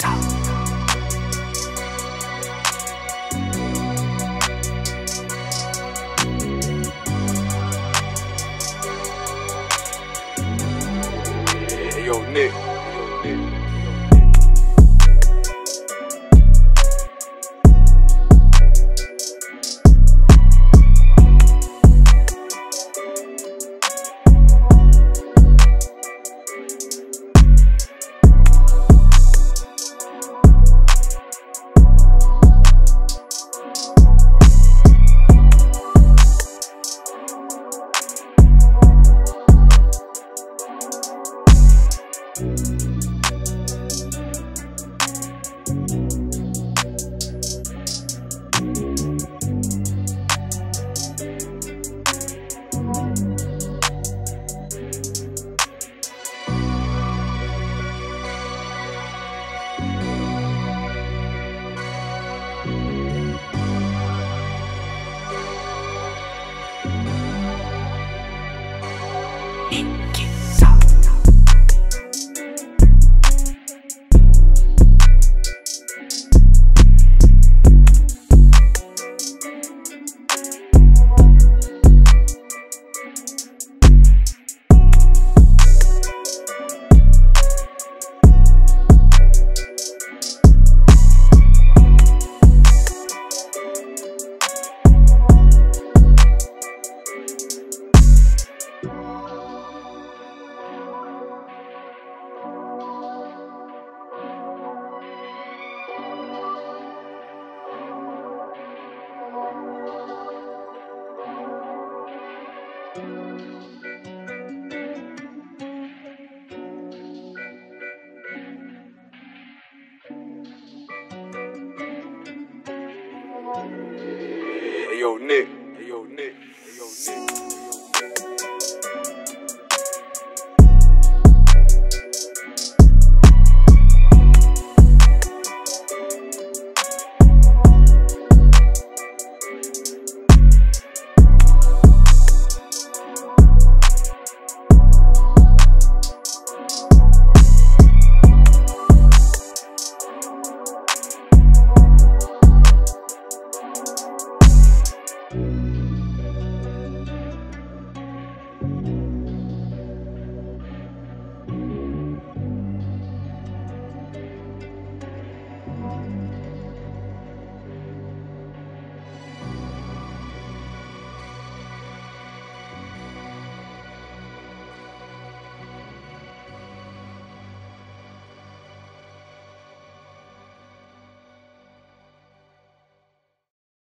Ciao. yo, Nick. Thank you. Yo, Nick. Hey yo, Nick. Hey yo, Nick.